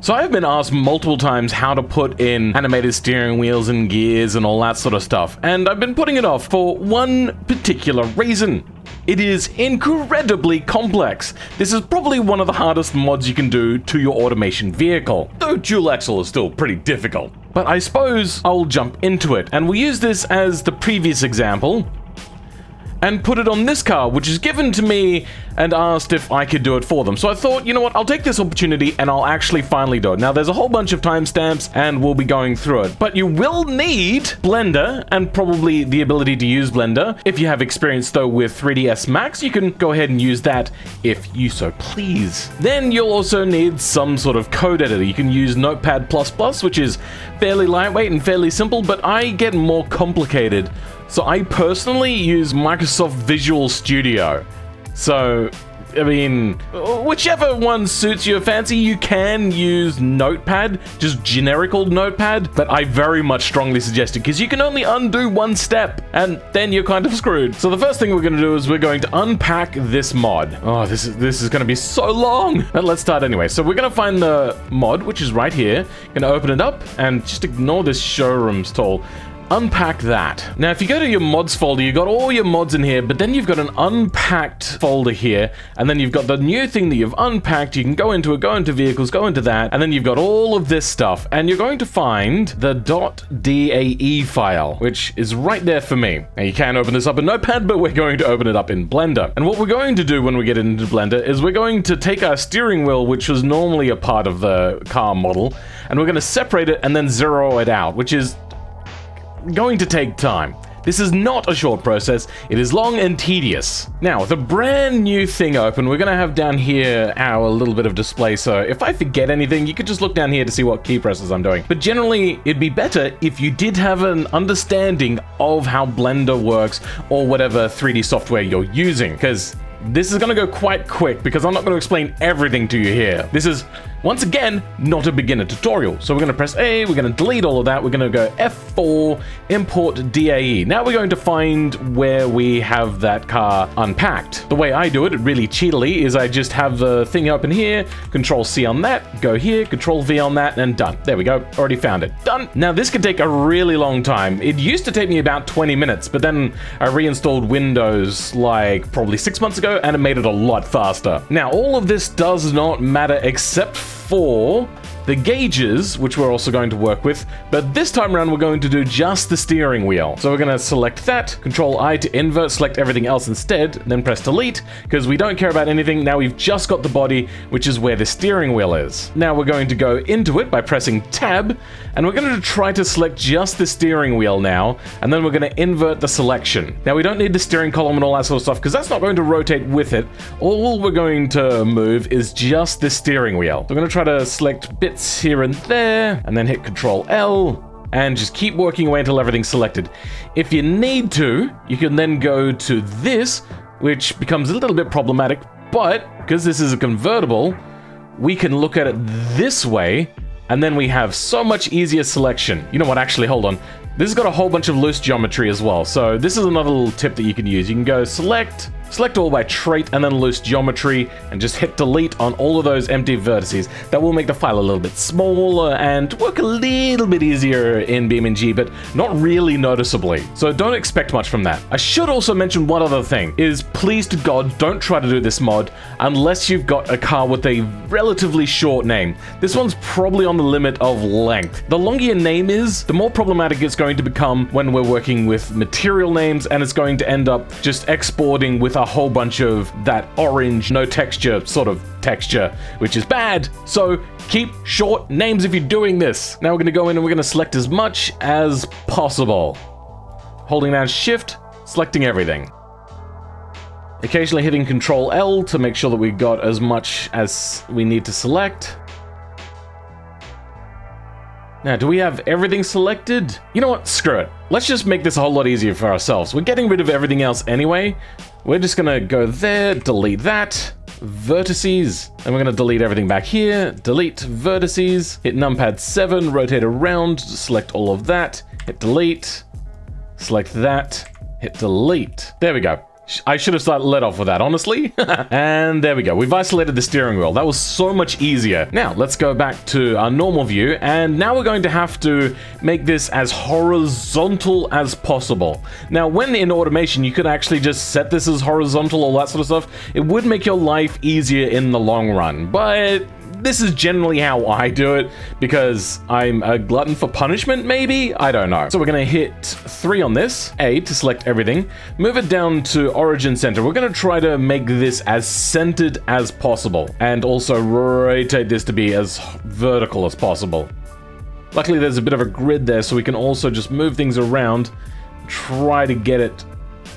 So I've been asked multiple times how to put in animated steering wheels and gears and all that sort of stuff, and I've been putting it off for one particular reason. It is incredibly complex. This is probably one of the hardest mods you can do to your automation vehicle, though dual axle is still pretty difficult. But I suppose I'll jump into it, and we'll use this as the previous example, and put it on this car, which is given to me and asked if I could do it for them. So I thought, you know what, I'll take this opportunity and I'll actually finally do it. Now, there's a whole bunch of timestamps and we'll be going through it, but you will need Blender and probably the ability to use Blender. If you have experience though with 3ds Max, you can go ahead and use that if you so please. Then you'll also need some sort of code editor. You can use Notepad++, which is fairly lightweight and fairly simple, but I get more complicated so I personally use Microsoft Visual Studio. So, I mean, whichever one suits your fancy, you can use Notepad, just generic old Notepad, but I very much strongly suggest it because you can only undo one step and then you're kind of screwed. So the first thing we're going to do is we're going to unpack this mod. Oh, this is this is going to be so long. But let's start anyway. So we're going to find the mod, which is right here. Going to open it up and just ignore this showroom stall unpack that. Now, if you go to your mods folder, you've got all your mods in here, but then you've got an unpacked folder here, and then you've got the new thing that you've unpacked. You can go into it, go into vehicles, go into that, and then you've got all of this stuff, and you're going to find the .dae file, which is right there for me. Now, you can open this up in Notepad, but we're going to open it up in Blender. And what we're going to do when we get into Blender is we're going to take our steering wheel, which was normally a part of the car model, and we're going to separate it and then zero it out, which is going to take time. This is not a short process, it is long and tedious. Now, with a brand new thing open, we're gonna have down here our little bit of display, so if I forget anything, you could just look down here to see what key presses I'm doing. But generally, it'd be better if you did have an understanding of how Blender works or whatever 3D software you're using, because this is to go quite quick because I'm not to explain everything to you here. This is, once again, not a beginner tutorial. So we're going to press A, we're going to delete all of that, we're going to go F4, import DAE. Now we're going to find where we have that car unpacked. The way I do it, really cheatily, is I just have the thing open here, Control C on that, go here, Control V on that, and done. There we go, already found it. Done. Now this could take a really long time. It used to take me about 20 minutes, but then I reinstalled Windows like probably six months ago and it made it a lot faster. Now, all of this does not matter except for the gauges, which we're also going to work with, but this time around we're going to do just the steering wheel. So we're going to select that, Control I to invert, select everything else instead, then press delete, because we don't care about anything, now we've just got the body, which is where the steering wheel is. Now we're going to go into it by pressing tab, and we're going to try to select just the steering wheel now, and then we're going to invert the selection. Now we don't need the steering column and all that sort of stuff, because that's not going to rotate with it. All we're going to move is just the steering wheel. So we're going to try to select bits bits here and there, and then hit Control L, and just keep working away until everything's selected. If you need to, you can then go to this, which becomes a little bit problematic, but because this is a convertible, we can look at it this way, and then we have so much easier selection. You know what, actually, hold on. This has got a whole bunch of loose geometry as well, so this is another little tip that you can use. You can go select, Select all by trait and then loose geometry and just hit delete on all of those empty vertices. That will make the file a little bit smaller and work a little bit easier in BeamNG, but not really noticeably. So don't expect much from that. I should also mention one other thing, is please to God don't try to do this mod unless you've got a car with a relatively short name. This one's probably on the limit of length. The longer your name is, the more problematic it's going to become when we're working with material names and it's going to end up just exporting with a whole bunch of that orange, no texture sort of texture, which is bad. So keep short names if you're doing this. Now we're gonna go in and we're gonna select as much as possible. Holding down shift, selecting everything. Occasionally hitting control L to make sure that we got as much as we need to select. Now, do we have everything selected? You know what? Screw it. Let's just make this a whole lot easier for ourselves. We're getting rid of everything else anyway. We're just gonna go there, delete that, vertices, and we're gonna delete everything back here, delete vertices, hit numpad 7, rotate around, select all of that, hit delete, select that, hit delete. There we go. I should have let off with that, honestly. and there we go. We've isolated the steering wheel. That was so much easier. Now, let's go back to our normal view. And now we're going to have to make this as horizontal as possible. Now, when in automation, you could actually just set this as horizontal, all that sort of stuff. It would make your life easier in the long run. But this is generally how I do it because I'm a glutton for punishment, maybe? I don't know. So we're to hit 3 on this, A, to select everything, move it down to origin center. We're to try to make this as centered as possible and also rotate this to be as vertical as possible. Luckily, there's a bit of a grid there, so we can also just move things around, try to get it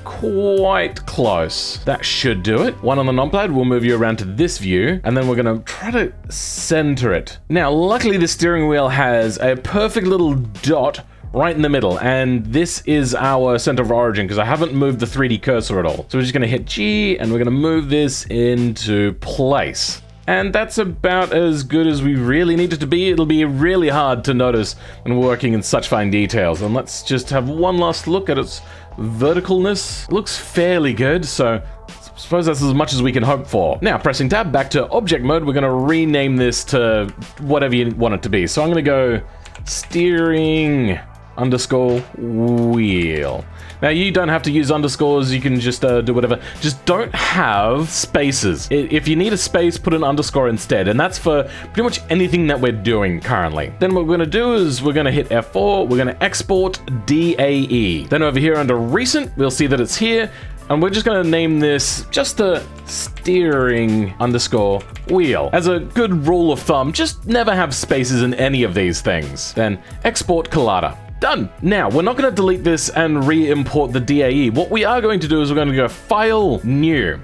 quite close. That should do it. One on the numpad, we'll move you around to this view, and then we're gonna try to center it. Now, luckily the steering wheel has a perfect little dot right in the middle, and this is our center of origin, because I haven't moved the 3D cursor at all. So we're just gonna hit G, and we're gonna move this into place. And that's about as good as we really need it to be. It'll be really hard to notice when working in such fine details. And let's just have one last look at its verticalness looks fairly good, so I suppose that's as much as we can hope for. Now, pressing tab, back to object mode, we're going to rename this to whatever you want it to be. So I'm going to go steering underscore wheel. Now, you don't have to use underscores, you can just uh, do whatever. Just don't have spaces. If you need a space, put an underscore instead, and that's for pretty much anything that we're doing currently. Then what we're gonna do is we're gonna hit F4, we're gonna export DAE. Then over here under recent, we'll see that it's here, and we're just gonna name this just a steering underscore wheel. As a good rule of thumb, just never have spaces in any of these things. Then export collada. Done. Now, we're not going to delete this and re-import the DAE. What we are going to do is we're going to go File, New.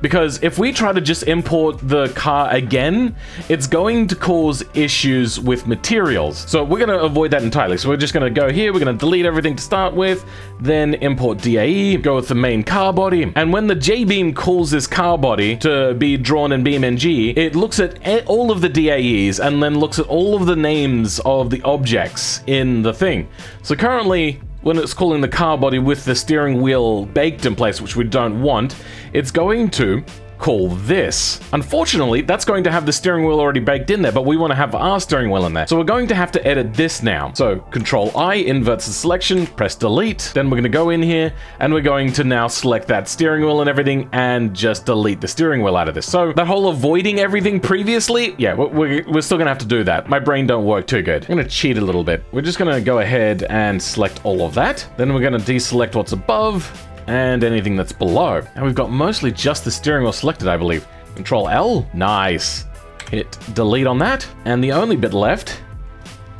Because if we try to just import the car again, it's going to cause issues with materials. So we're going to avoid that entirely. So we're just going to go here, we're going to delete everything to start with, then import DAE, go with the main car body. And when the J-beam calls this car body to be drawn in BeamNG, it looks at all of the DAEs and then looks at all of the names of the objects in the thing. So currently, when it's calling the car body with the steering wheel baked in place, which we don't want, it's going to call this. Unfortunately, that's going to have the steering wheel already baked in there, but we want to have our steering wheel in there. So we're going to have to edit this now. So Control I inverts the selection, press delete. Then we're going to go in here and we're going to now select that steering wheel and everything and just delete the steering wheel out of this. So that whole avoiding everything previously, yeah, we're, we're still going to have to do that. My brain don't work too good. I'm going to cheat a little bit. We're just going to go ahead and select all of that. Then we're going to deselect what's above and anything that's below. And we've got mostly just the steering wheel selected, I believe. Control L, nice. Hit delete on that, and the only bit left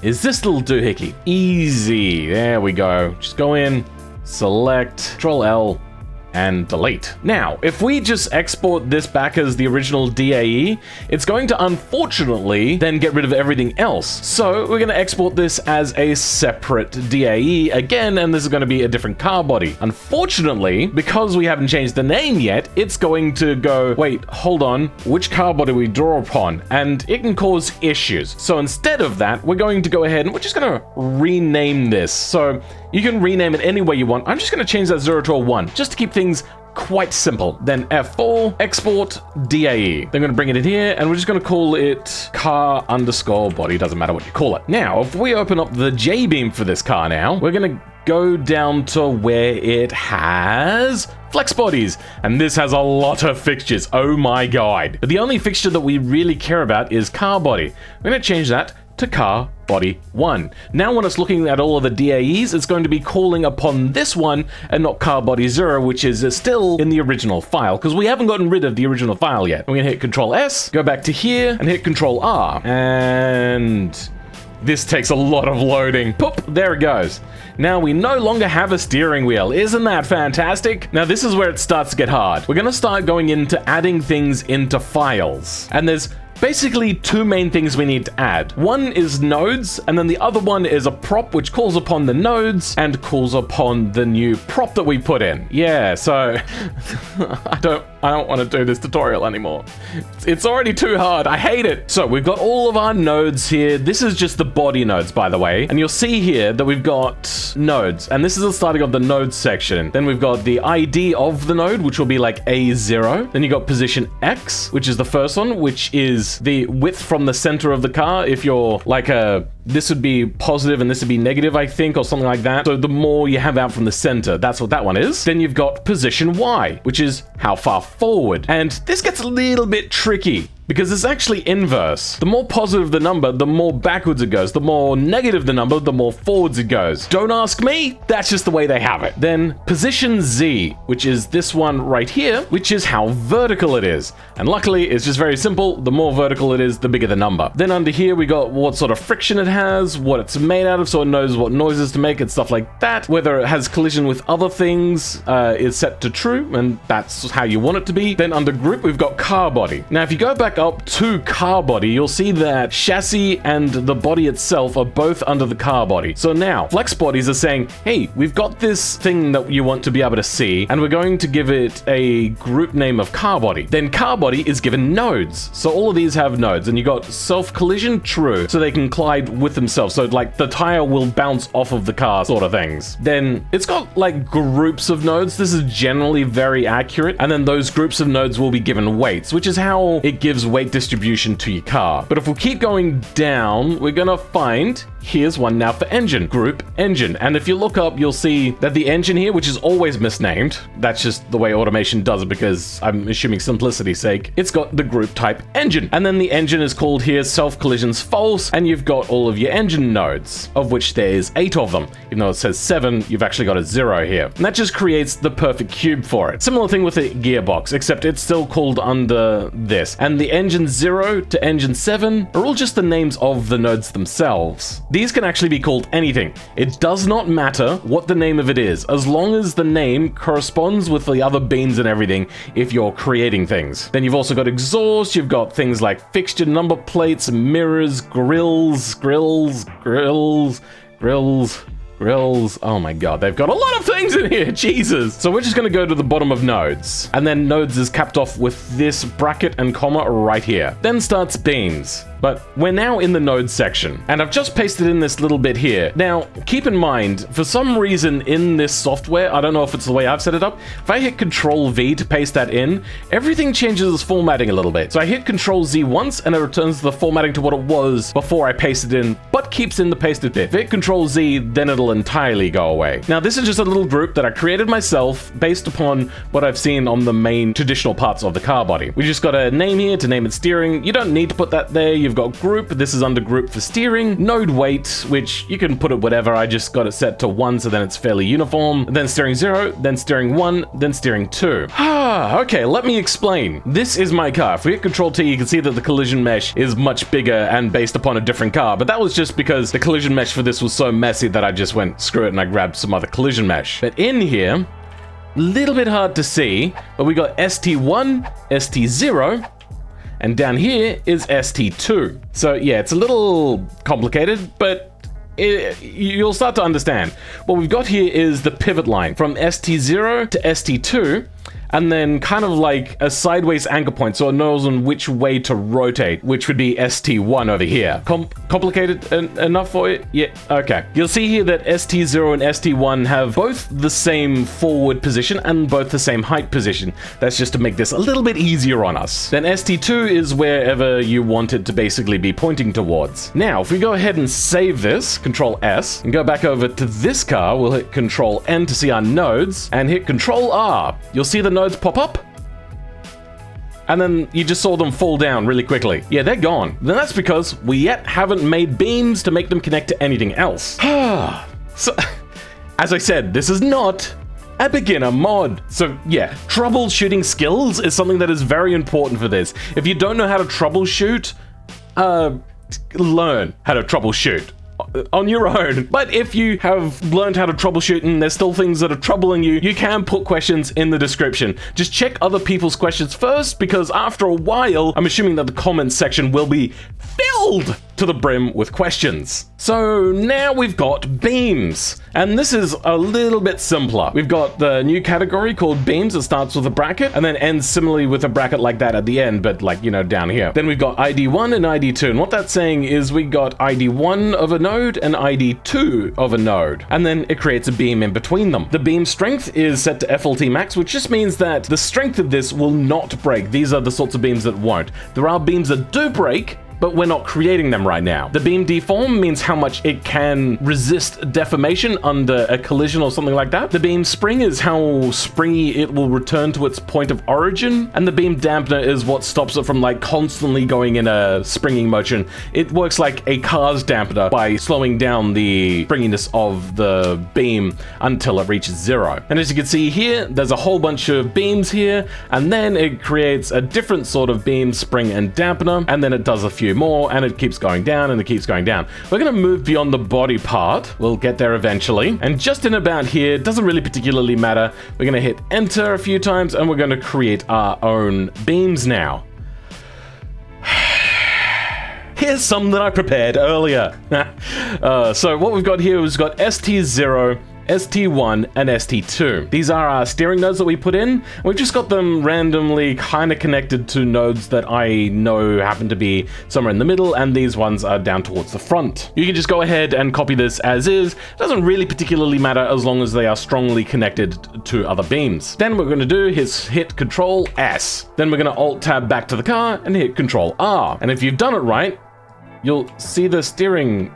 is this little doohickey. Easy, there we go. Just go in, select, Control L, and delete. Now, if we just export this back as the original DAE, it's going to unfortunately then get rid of everything else. So we're going to export this as a separate DAE again, and this is going to be a different car body. Unfortunately, because we haven't changed the name yet, it's going to go, wait, hold on, which car body we draw upon? And it can cause issues. So instead of that, we're going to go ahead and we're just going to rename this. So you can rename it any way you want. I'm just going to change that 0 to a 1, just to keep things quite simple. Then F4, export DAE. They're going to bring it in here, and we're just going to call it car underscore body. Doesn't matter what you call it. Now, if we open up the J-beam for this car now, we're going to go down to where it has flex bodies. And this has a lot of fixtures. Oh my god. But the only fixture that we really care about is car body. We're going to change that to car body 1. Now when it's looking at all of the DAEs, it's going to be calling upon this one and not car body 0, which is still in the original file, because we haven't gotten rid of the original file yet. We're going to hit Control S, go back to here, and hit Control R. And this takes a lot of loading. Poop, there it goes. Now we no longer have a steering wheel. Isn't that fantastic? Now this is where it starts to get hard. We're to start going into adding things into files. And there's basically two main things we need to add. One is nodes, and then the other one is a prop which calls upon the nodes and calls upon the new prop that we put in. Yeah, so I don't I don't want to do this tutorial anymore. It's already too hard. I hate it. So we've got all of our nodes here. This is just the body nodes, by the way. And you'll see here that we've got nodes. And this is the starting of the node section. Then we've got the ID of the node, which will be like A0. Then you got position X, which is the first one, which is the width from the center of the car. If you're like a this would be positive and this would be negative, I think, or something like that. So the more you have out from the center, that's what that one is. Then you've got position Y, which is how far forward. And this gets a little bit tricky because it's actually inverse. The more positive the number, the more backwards it goes. The more negative the number, the more forwards it goes. Don't ask me, that's just the way they have it. Then position Z, which is this one right here, which is how vertical it is. And luckily, it's just very simple. The more vertical it is, the bigger the number. Then under here, we got what sort of friction it has, what it's made out of, so it knows what noises to make and stuff like that. Whether it has collision with other things uh, is set to true, and that's how you want it to be. Then under group, we've got car body. Now, if you go back up to car body, you'll see that chassis and the body itself are both under the car body. So now, flex bodies are saying, hey, we've got this thing that you want to be able to see, and we're going to give it a group name of car body. Then car body is given nodes. So all of these have nodes, and you got self collision, true, so they can collide with themselves. So like the tire will bounce off of the car, sort of things. Then it's got like groups of nodes. This is generally very accurate. And then those groups of nodes will be given weights, which is how it gives weight distribution to your car. But if we keep going down, we're gonna find here's one now for engine, group engine. And if you look up, you'll see that the engine here, which is always misnamed, that's just the way automation does it because I'm assuming simplicity's sake, it's got the group type engine. And then the engine is called here self collisions false, and you've got all of your engine nodes, of which there's eight of them. Even though it says seven, you've actually got a zero here. And that just creates the perfect cube for it. Similar thing with the gearbox, except it's still called under this. And the engine zero to engine seven are all just the names of the nodes themselves. These can actually be called anything. It does not matter what the name of it is, as long as the name corresponds with the other beams and everything if you're creating things. Then you've also got exhaust, you've got things like fixture number plates, mirrors, grills, grills, grills, grills, Grills. Oh my god, they've got a lot of things in here. Jesus. So we're just going to go to the bottom of nodes. And then nodes is capped off with this bracket and comma right here. Then starts beams. But we're now in the node section, and I've just pasted in this little bit here. Now, keep in mind, for some reason in this software, I don't know if it's the way I've set it up, if I hit Control V to paste that in, everything changes its formatting a little bit. So I hit Control Z once, and it returns the formatting to what it was before I pasted in, but keeps in the pasted bit. If I hit Control Z, then it'll entirely go away. Now, this is just a little group that I created myself based upon what I've seen on the main traditional parts of the car body. We just got a name here to name it steering. You don't need to put that there. You've got group. This is under group for steering. Node weight, which you can put it whatever. I just got it set to one, so then it's fairly uniform. Then steering zero, then steering one, then steering two. Ah, okay, let me explain. This is my car. If we hit Control T, you can see that the collision mesh is much bigger and based upon a different car, but that was just because the collision mesh for this was so messy that I just went, screw it, and I grabbed some other collision mesh. But in here, little bit hard to see, but we got ST1, ST0, and down here is ST2. So yeah, it's a little complicated, but it, you'll start to understand. What we've got here is the pivot line from ST0 to ST2, and then kind of like a sideways anchor point so it knows on which way to rotate, which would be ST1 over here. Com complicated en enough for it? Yeah, okay. You'll see here that ST0 and ST1 have both the same forward position and both the same height position. That's just to make this a little bit easier on us. Then ST2 is wherever you want it to basically be pointing towards. Now, if we go ahead and save this, Control S, and go back over to this car, we'll hit Control N to see our nodes, and hit Control R. You'll see the nodes pop up. And then you just saw them fall down really quickly. Yeah, they're gone. Then that's because we yet haven't made beams to make them connect to anything else. so, as I said, this is not a beginner mod. So yeah, troubleshooting skills is something that is very important for this. If you don't know how to troubleshoot, uh, learn how to troubleshoot on your own. But if you have learned how to troubleshoot and there's still things that are troubling you, you can put questions in the description. Just check other people's questions first because after a while, I'm assuming that the comments section will be filled to the brim with questions. So now we've got beams, and this is a little bit simpler. We've got the new category called beams that starts with a bracket and then ends similarly with a bracket like that at the end, but like, you know, down here. Then we've got ID1 and ID2, and what that's saying is we got ID1 of a node and ID2 of a node, and then it creates a beam in between them. The beam strength is set to FLT max, which just means that the strength of this will not break. These are the sorts of beams that won't. There are beams that do break, but we're not creating them right now. The beam deform means how much it can resist deformation under a collision or something like that. The beam spring is how springy it will return to its point of origin. And the beam dampener is what stops it from like constantly going in a springing motion. It works like a car's dampener by slowing down the springiness of the beam until it reaches zero. And as you can see here, there's a whole bunch of beams here, and then it creates a different sort of beam, spring, and dampener, and then it does a few few more, and it keeps going down, and it keeps going down. We're going to move beyond the body part. We'll get there eventually. And just in about here, doesn't really particularly matter. We're going to hit enter a few times, and we're going to create our own beams now. Here's some that I prepared earlier. uh, so what we've got here is we've got ST0 ST1, and ST2. These are our steering nodes that we put in. We've just got them randomly kind of connected to nodes that I know happen to be somewhere in the middle, and these ones are down towards the front. You can just go ahead and copy this as is. It doesn't really particularly matter as long as they are strongly connected to other beams. Then what we're going to do is hit Control S. Then we're going to Alt Tab back to the car and hit Control R. And if you've done it right, you'll see the steering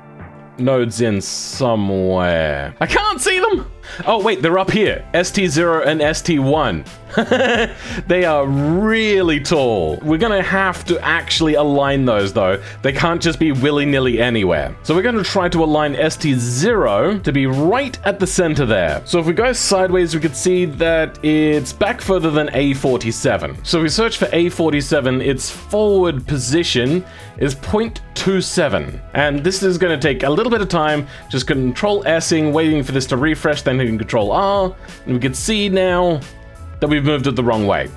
nodes in somewhere. I can't see them! Oh, wait, they're up here. ST0 and ST1. they are really tall. We're gonna have to actually align those though. They can't just be willy-nilly anywhere. So we're gonna try to align ST0 to be right at the center there. So if we go sideways, we can see that it's back further than A47. So if we search for A47, its forward position is 0.27. And this is gonna take a little bit of time, just control S'ing, waiting for this to refresh, then hitting control R, and we can see now that we've moved it the wrong way.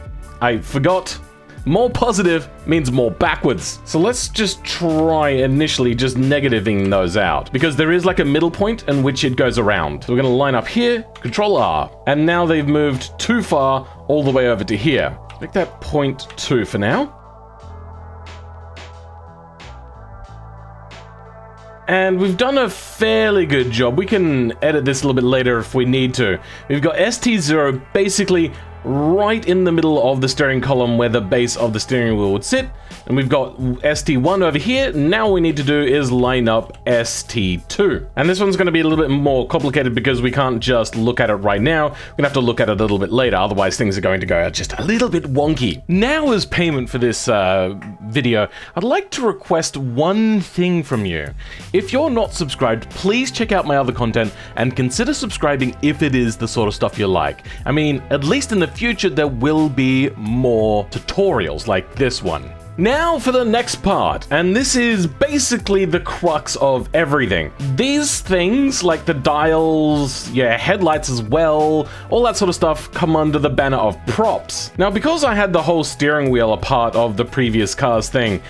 I forgot. More positive means more backwards. So let's just try initially just negativing those out because there is like a middle point in which it goes around. So we're gonna line up here, control R, and now they've moved too far all the way over to here. Make that point two for now. And we've done a fairly good job. We can edit this a little bit later if we need to. We've got ST0 basically right in the middle of the steering column where the base of the steering wheel would sit. And we've got ST1 over here. Now we need to do is line up ST2. And this one's going to be a little bit more complicated because we can't just look at it right now. We're going to have to look at it a little bit later. Otherwise, things are going to go just a little bit wonky. Now as payment for this uh, video, I'd like to request one thing from you. If you're not subscribed, please check out my other content and consider subscribing if it is the sort of stuff you like. I mean, at least in the future, there will be more tutorials like this one. Now for the next part, and this is basically the crux of everything. These things, like the dials, yeah, headlights as well, all that sort of stuff come under the banner of props. Now, because I had the whole steering wheel a part of the previous car's thing,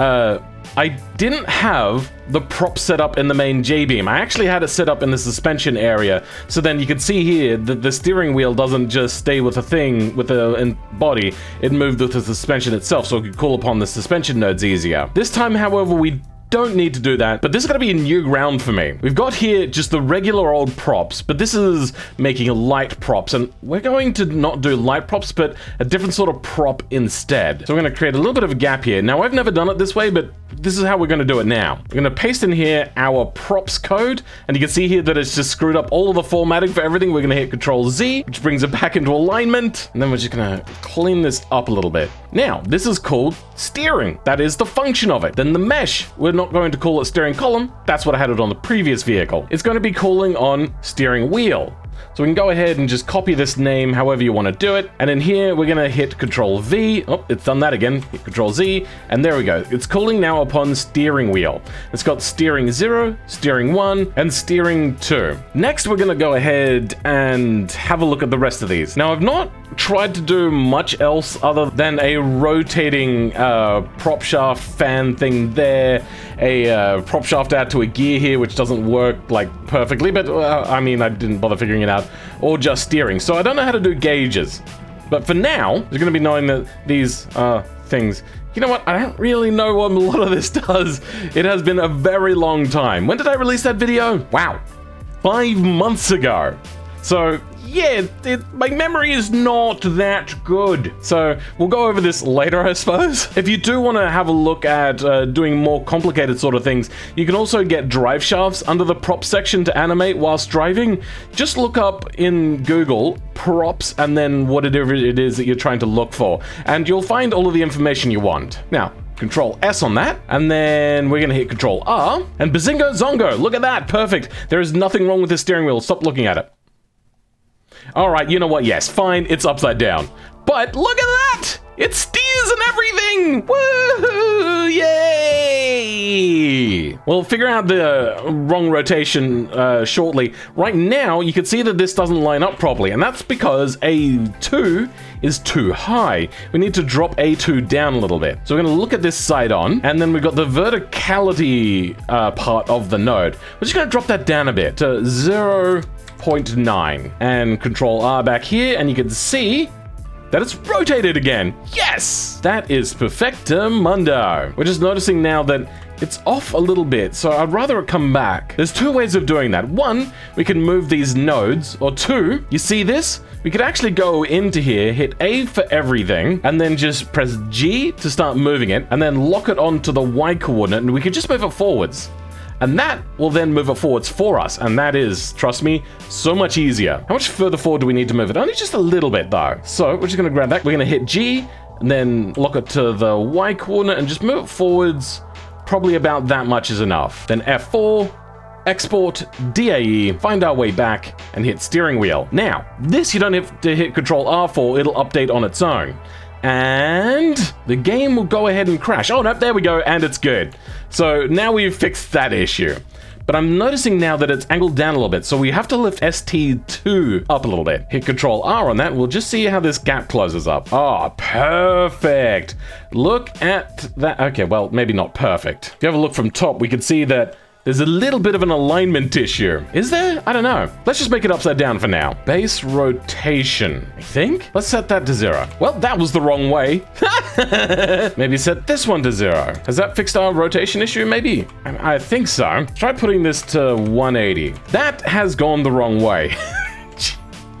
uh, I didn't have the prop set up in the main J-beam. I actually had it set up in the suspension area. So then you can see here that the steering wheel doesn't just stay with a thing with a body. It moved with the suspension itself so it could call upon the suspension nodes easier. This time, however, we don't need to do that, but this is going to be a new ground for me. We've got here just the regular old props, but this is making light props, and we're going to not do light props, but a different sort of prop instead. So we're going to create a little bit of a gap here. Now, I've never done it this way, but this is how we're going to do it now. We're going to paste in here our props code, and you can see here that it's just screwed up all of the formatting for everything. We're going to hit Control Z, which brings it back into alignment, and then we're just going to clean this up a little bit. Now, this is called steering. That is the function of it. Then the mesh, we're not going to call it steering column. That's what I had it on the previous vehicle. It's going to be calling on steering wheel. So we can go ahead and just copy this name however you want to do it. And in here, we're going to hit Control V. Oh, it's done that again. Hit Control Z. And there we go. It's calling now upon steering wheel. It's got steering 0, steering 1, and steering 2. Next, we're going to go ahead and have a look at the rest of these. Now, I've not tried to do much else other than a rotating uh, prop shaft fan thing there, a uh, prop shaft out to a gear here, which doesn't work like perfectly, but uh, I mean, I didn't bother figuring it out, or just steering. So I don't know how to do gauges. But for now, you're going to be knowing that these uh, things. You know what? I don't really know what a lot of this does. It has been a very long time. When did I release that video? Wow. Five months ago. So yeah, it, my memory is not that good. So we'll go over this later, I suppose. If you do want to have a look at uh, doing more complicated sort of things, you can also get drive shafts under the prop section to animate whilst driving. Just look up in Google props and then whatever it is that you're trying to look for, and you'll find all of the information you want. Now, Control S on that, and then we're gonna hit Control R, and Bazingo Zongo, look at that, perfect. There is nothing wrong with the steering wheel, stop looking at it. Alright, you know what? Yes, fine, it's upside down. But look at that! It steers and everything! Woohoo! Yay! We'll figure out the wrong rotation uh, shortly. Right now, you can see that this doesn't line up properly, and that's because A2 is too high. We need to drop A2 down a little bit. So we're gonna look at this side on, and then we've got the verticality uh, part of the node. We're just gonna drop that down a bit to zero 0.9. And control R back here, and you can see that it's rotated again. Yes! That is perfectamundo. We're just noticing now that it's off a little bit, so I'd rather it come back. There's two ways of doing that. One, we can move these nodes, or two, you see this? We could actually go into here, hit A for everything, and then just press G to start moving it, and then lock it onto the Y coordinate, and we could just move it forwards. And that will then move it forwards for us. And that is, trust me, so much easier. How much further forward do we need to move it? Only just a little bit though. So we're just gonna grab that. We're gonna hit G and then lock it to the Y coordinate and just move it forwards. Probably about that much is enough. Then F4, export, DAE, find our way back, and hit steering wheel. Now, this you don't have to hit Control R for, it'll update on its own and the game will go ahead and crash. Oh, no, there we go, and it's good. So now we've fixed that issue. But I'm noticing now that it's angled down a little bit, so we have to lift ST2 up a little bit. Hit Control R on that, we'll just see how this gap closes up. Oh, perfect. Look at that. Okay, well, maybe not perfect. If you have a look from top, we can see that there's a little bit of an alignment issue. Is there? I don't know. Let's just make it upside down for now. Base rotation, I think? Let's set that to zero. Well, that was the wrong way. maybe set this one to zero. Has that fixed our rotation issue? Maybe. I, I think so. Try putting this to 180. That has gone the wrong way.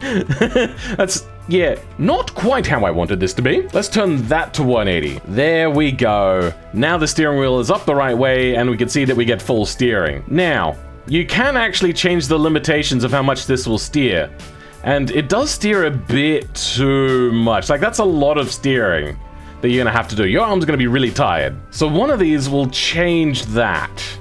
That's yeah, not quite how I wanted this to be. Let's turn that to 180. There we go. Now the steering wheel is up the right way and we can see that we get full steering. Now, you can actually change the limitations of how much this will steer. And it does steer a bit too much. Like that's a lot of steering that you're gonna have to do. Your arm's gonna be really tired. So one of these will change that.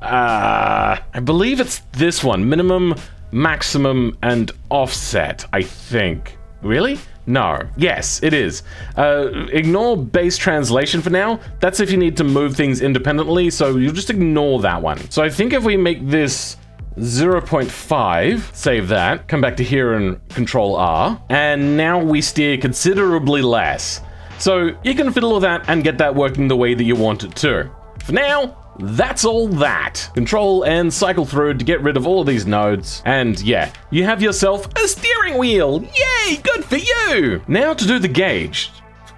Uh, I believe it's this one, minimum, maximum, and offset, I think. Really? No. Yes, it is. Uh, ignore base translation for now. That's if you need to move things independently, so you'll just ignore that one. So I think if we make this 0.5, save that, come back to here and control R, and now we steer considerably less. So you can fiddle with that and get that working the way that you want it to. For now, that's all that. Control and cycle through to get rid of all of these nodes. And yeah, you have yourself a steering wheel. Yay, good for you. Now to do the gauge.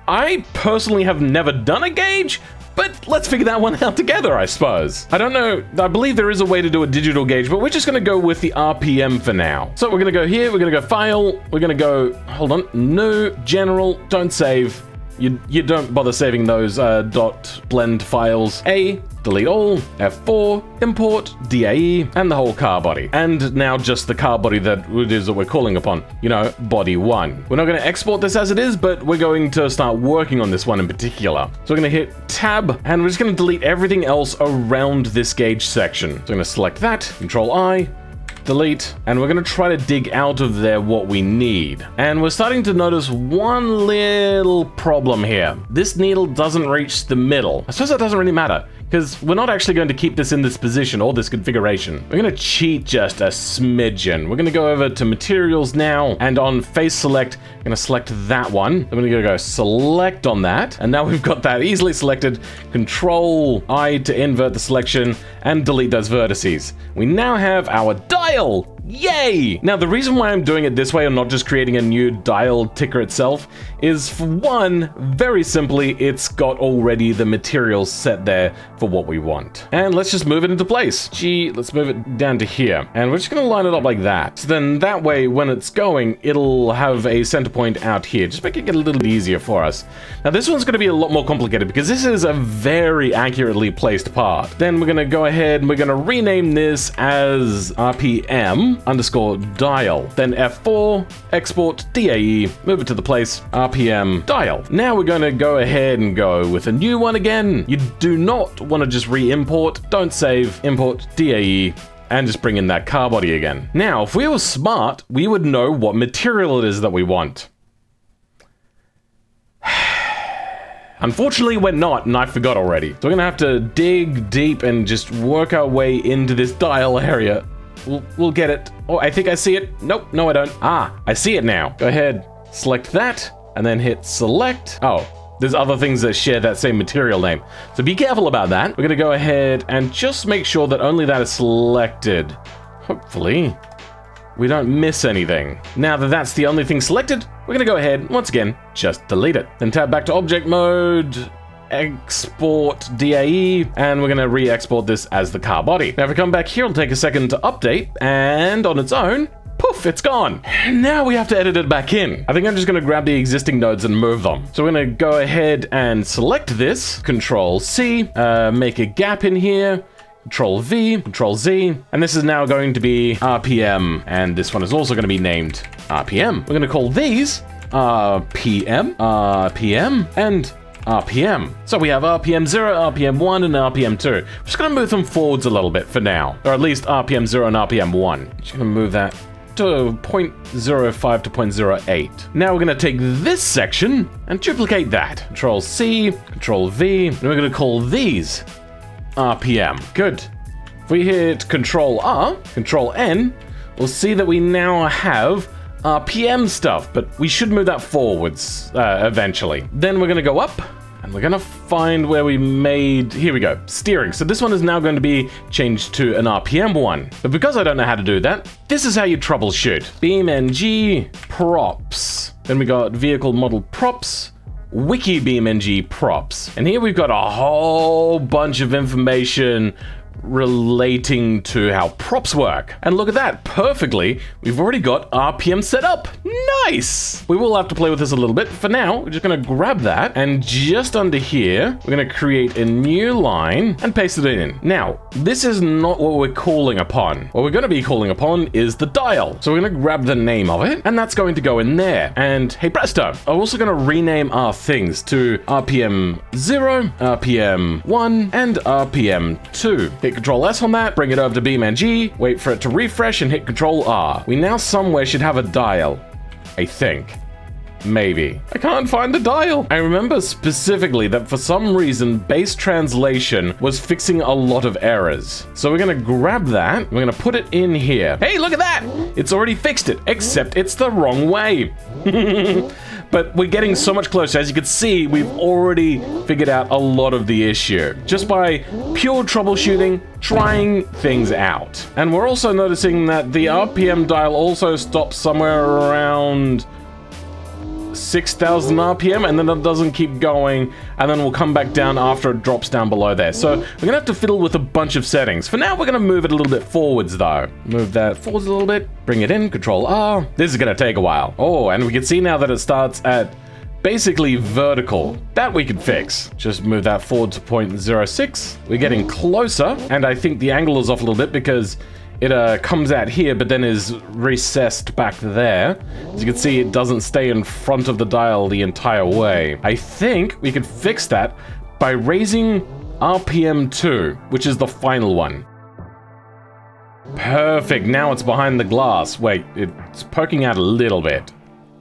I personally have never done a gauge, but let's figure that one out together, I suppose. I don't know, I believe there is a way to do a digital gauge, but we're just gonna go with the RPM for now. So we're gonna go here, we're gonna go File, we're gonna go, hold on, New, General, don't save. You, you don't bother saving those uh, dot blend files. A, delete all, F4, import, DAE, and the whole car body. And now just the car body that it is that we're calling upon, you know, body one. We're not gonna export this as it is, but we're going to start working on this one in particular. So we're gonna hit tab, and we're just gonna delete everything else around this gauge section. So I'm gonna select that, control I, delete, and we're gonna try to dig out of there what we need. And we're starting to notice one little problem here. This needle doesn't reach the middle. I suppose that doesn't really matter because we're not actually going to keep this in this position or this configuration. We're going to cheat just a smidgen. We're going to go over to materials now and on face select, I'm going to select that one. I'm going to go select on that. And now we've got that easily selected. Control I to invert the selection and delete those vertices. We now have our dial Yay! Now, the reason why I'm doing it this way and not just creating a new dial ticker itself is, for one, very simply, it's got already the materials set there for what we want. And let's just move it into place. Gee, let's move it down to here. And we're just gonna line it up like that. So then that way, when it's going, it'll have a center point out here, just making it a little easier for us. Now, this one's gonna be a lot more complicated because this is a very accurately placed part. Then we're gonna go ahead and we're gonna rename this as RPM underscore dial. Then F4, export DAE, move it to the place, RPM dial. Now we're going to go ahead and go with a new one again. You do not want to just re-import, don't save, import DAE, and just bring in that car body again. Now, if we were smart, we would know what material it is that we want. Unfortunately, we're not, and I forgot already. So we're gonna have to dig deep and just work our way into this dial area We'll, we'll get it. Oh, I think I see it. Nope, no I don't. Ah, I see it now. Go ahead, select that, and then hit select. Oh, there's other things that share that same material name. So be careful about that. We're gonna go ahead and just make sure that only that is selected. Hopefully, we don't miss anything. Now that that's the only thing selected, we're gonna go ahead, once again, just delete it. Then tap back to object mode, export DAE, and we're gonna re-export this as the car body. Now if we come back here, it'll take a second to update, and on its own, poof, it's gone. Now we have to edit it back in. I think I'm just gonna grab the existing nodes and move them. So we're gonna go ahead and select this, Control C, uh, make a gap in here, Control V, Control Z, and this is now going to be RPM, and this one is also going to be named RPM. We're going to call these RPM, RPM, and RPM. So we have RPM 0, RPM 1, and RPM 2. We're just going to move them forwards a little bit for now, or at least RPM 0 and RPM 1. Just going to move that to 0.05 to 0.08. Now we're going to take this section and duplicate that. Control C, Control V, and we're going to call these RPM. Good. If we hit Control R, Control N, we'll see that we now have RPM stuff, but we should move that forwards uh, eventually. Then we're gonna go up, and we're gonna find where we made, here we go, steering. So this one is now going to be changed to an RPM one. But because I don't know how to do that, this is how you troubleshoot. BeamNG props. Then we got vehicle model props, wiki BeamNG props. And here we've got a whole bunch of information relating to how props work. And look at that, perfectly, we've already got RPM set up. Nice! We will have to play with this a little bit. For now, we're just gonna grab that, and just under here, we're gonna create a new line and paste it in. Now, this is not what we're calling upon. What we're gonna be calling upon is the dial. So we're gonna grab the name of it, and that's going to go in there. And hey presto, I'm also gonna rename our things to RPM 0, RPM 1, and RPM 2. Hit Control S on that, bring it over to BeamNG, wait for it to refresh and hit Control R. We now somewhere should have a dial. I think. Maybe. I can't find the dial. I remember specifically that for some reason, base translation was fixing a lot of errors. So we're gonna grab that, we're gonna put it in here. Hey, look at that! It's already fixed it, except it's the wrong way. but we're getting so much closer. As you can see, we've already figured out a lot of the issue just by pure troubleshooting, trying things out. And we're also noticing that the RPM dial also stops somewhere around 6,000 RPM and then it doesn't keep going and then we'll come back down after it drops down below there. So we're gonna have to fiddle with a bunch of settings. For now, we're gonna move it a little bit forwards though. Move that forwards a little bit, bring it in, control R. This is gonna take a while. Oh, and we can see now that it starts at basically vertical. That we can fix. Just move that forward to 0.06. We're getting closer, and I think the angle is off a little bit because it uh, comes out here, but then is recessed back there. As you can see, it doesn't stay in front of the dial the entire way. I think we could fix that by raising RPM 2, which is the final one. Perfect, now it's behind the glass. Wait, it's poking out a little bit.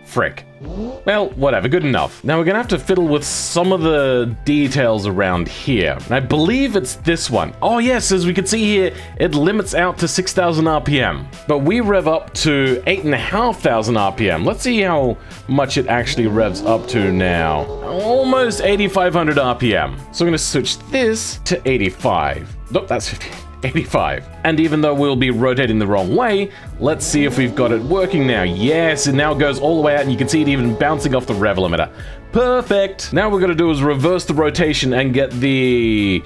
Frick. Well, whatever, good enough. Now we're gonna have to fiddle with some of the details around here. And I believe it's this one. Oh yes, as we can see here, it limits out to 6,000 RPM. But we rev up to 8,500 RPM. Let's see how much it actually revs up to now. Almost 8,500 RPM. So I'm gonna switch this to 85. Nope, that's 50. 85. And even though we'll be rotating the wrong way, let's see if we've got it working now. Yes, it now goes all the way out and you can see it even bouncing off the rev limiter. Perfect. Now what we're gonna do is reverse the rotation and get the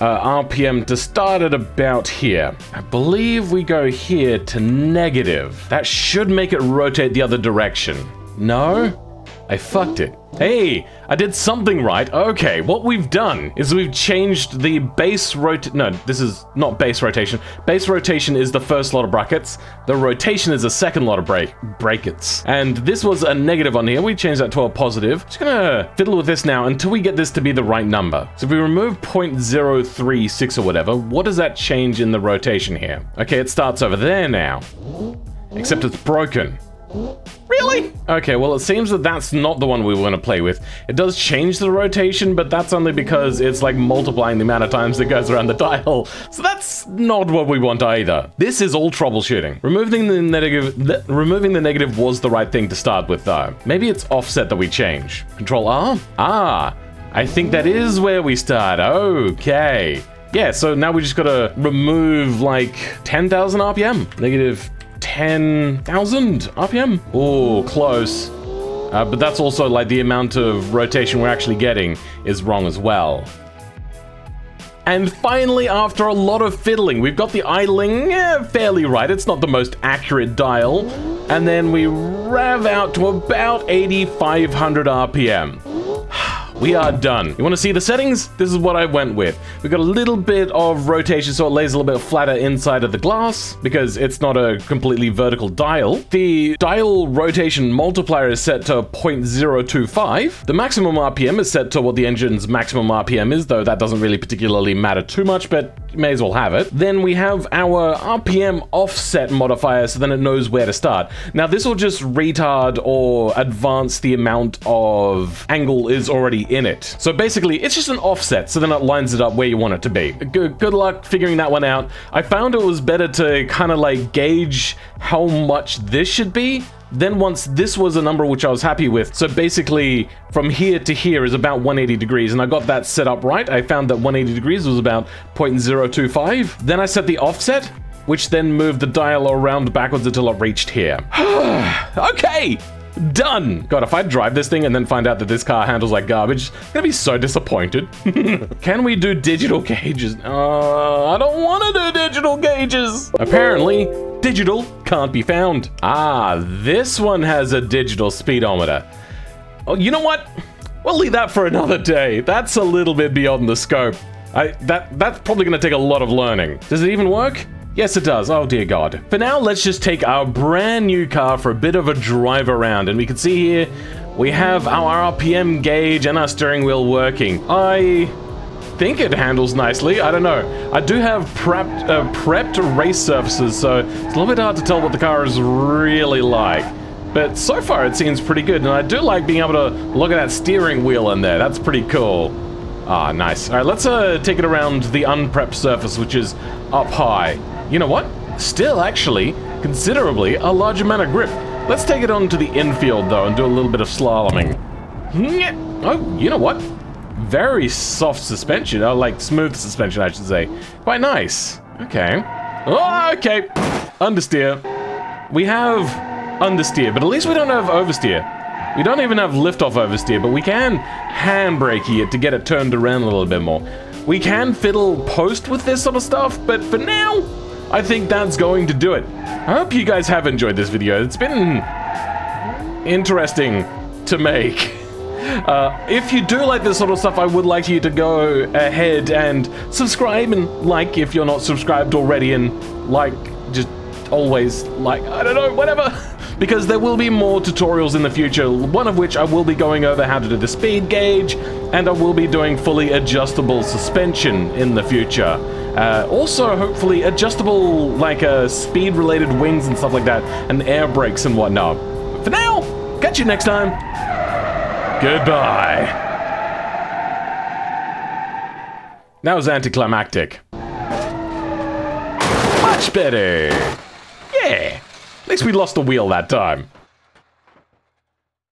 uh, RPM to start at about here. I believe we go here to negative. That should make it rotate the other direction. No? I fucked it. Hey, I did something right. Okay, what we've done is we've changed the base rot- No, this is not base rotation. Base rotation is the first lot of brackets. The rotation is the second lot of break brackets. And this was a negative on here. We changed that to a positive. Just gonna fiddle with this now until we get this to be the right number. So if we remove 0.036 or whatever, what does that change in the rotation here? Okay, it starts over there now. Except it's broken. Really? Okay, well it seems that that's not the one we want to play with. It does change the rotation, but that's only because it's like multiplying the amount of times it goes around the dial. So that's not what we want either. This is all troubleshooting. Removing the negative, the, removing the negative was the right thing to start with though. Maybe it's offset that we change. Control R? Ah, I think that is where we start. Okay. Yeah, so now we just gotta remove like 10,000 RPM. Negative 10,000 RPM. Oh, close. Uh, but that's also like the amount of rotation we're actually getting is wrong as well. And finally, after a lot of fiddling, we've got the idling eh, fairly right. It's not the most accurate dial. And then we rev out to about 8,500 RPM. We are done. You want to see the settings? This is what I went with. We got a little bit of rotation so it lays a little bit flatter inside of the glass because it's not a completely vertical dial. The dial rotation multiplier is set to 0.025. The maximum RPM is set to what the engine's maximum RPM is, though that doesn't really particularly matter too much, but may as well have it. Then we have our RPM offset modifier so then it knows where to start. Now this will just retard or advance the amount of angle is already in it. So basically, it's just an offset, so then it lines it up where you want it to be. Good, good luck figuring that one out. I found it was better to kind of like gauge how much this should be then once this was a number which I was happy with, so basically from here to here is about 180 degrees, and I got that set up right. I found that 180 degrees was about 0.025. Then I set the offset, which then moved the dial around backwards until it reached here. okay, Done! God, if I drive this thing and then find out that this car handles like garbage, I'm gonna be so disappointed. Can we do digital gauges? Uh, I don't want to do digital gauges! Apparently, digital can't be found. Ah, this one has a digital speedometer. Oh, you know what? We'll leave that for another day. That's a little bit beyond the scope. I, that That's probably gonna take a lot of learning. Does it even work? Yes, it does. Oh, dear God. For now, let's just take our brand new car for a bit of a drive around. And we can see here, we have our RPM gauge and our steering wheel working. I think it handles nicely. I don't know. I do have prepped, uh, prepped race surfaces, so it's a little bit hard to tell what the car is really like. But so far, it seems pretty good. And I do like being able to look at that steering wheel in there. That's pretty cool. Ah, nice. All right, let's uh, take it around the unprepped surface, which is up high. You know what? Still, actually, considerably a large amount of grip. Let's take it on to the infield, though, and do a little bit of slaloming. Oh, you know what? Very soft suspension. Oh, like smooth suspension, I should say. Quite nice. Okay. Oh, okay. Understeer. We have understeer, but at least we don't have oversteer. We don't even have liftoff oversteer, but we can handbrake it to get it turned around a little bit more. We can fiddle post with this sort of stuff, but for now, I think that's going to do it. I hope you guys have enjoyed this video. It's been interesting to make. Uh, if you do like this sort of stuff, I would like you to go ahead and subscribe and like if you're not subscribed already and like, just always like, I don't know, whatever. because there will be more tutorials in the future, one of which I will be going over how to do the speed gauge, and I will be doing fully adjustable suspension in the future. Uh, also, hopefully, adjustable, like, uh, speed-related wings and stuff like that, and air brakes and whatnot. For now, Catch you next time. Goodbye. That was anticlimactic. Much better. Yeah. At least we lost the wheel that time.